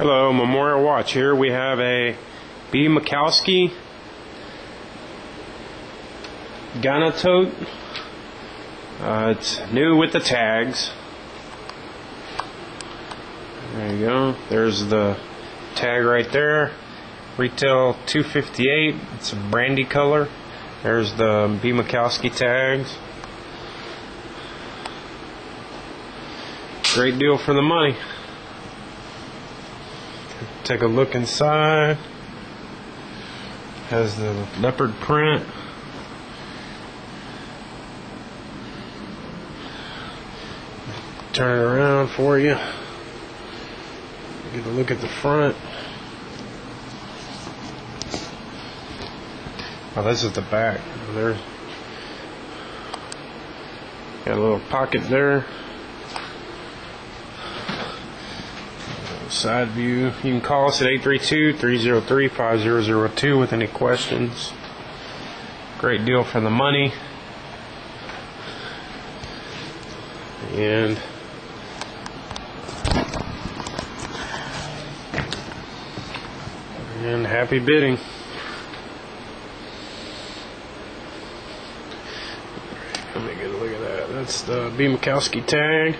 Hello, Memorial Watch here. We have a B. Makowsky Ghana Uh, it's new with the tags. There you go. There's the tag right there. Retail 258. It's a brandy color. There's the B. Makowsky tags. Great deal for the money. Take a look inside. Has the leopard print. Turn it around for you. Get a look at the front. Oh, this is the back. There's got a little pocket there. Side view. You can call us at 832-303-5002 with any questions. Great deal for the money. And and happy bidding. Let me get a look at that. That's the B. Makowsky tag.